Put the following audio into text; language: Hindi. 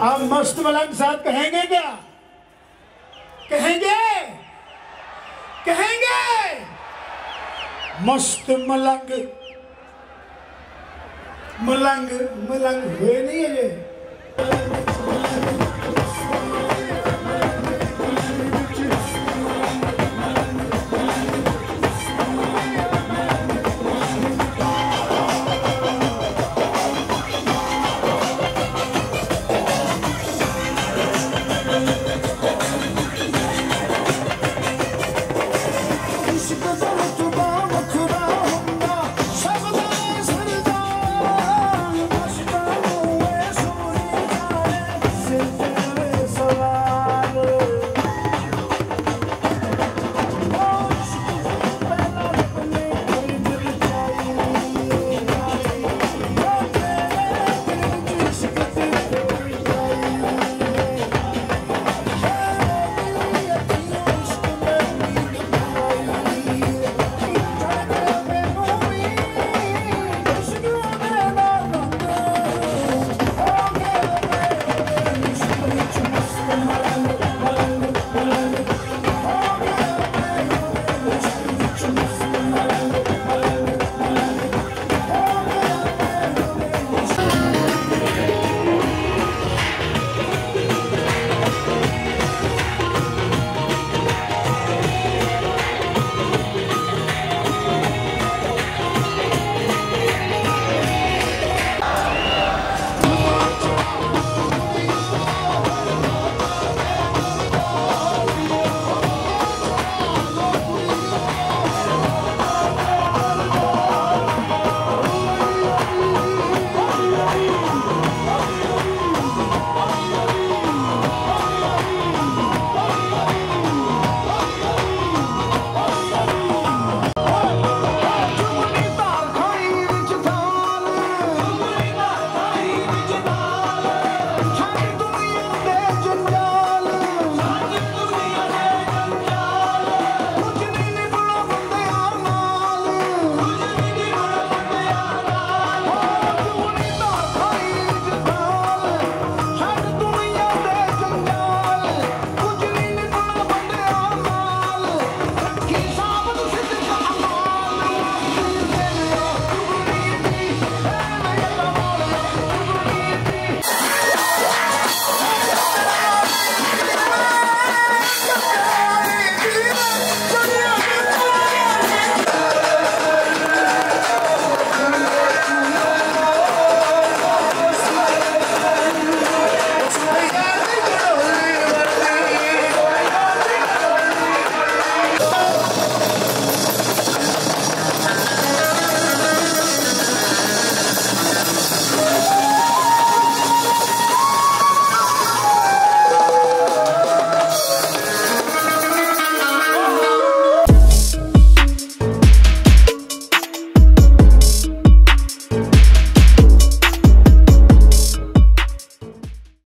आप मस्त मलंग साहब कहेंगे क्या? कहेंगे? कहेंगे? मस्त मलंग। मलंग मलंग हुए नहीं है ये।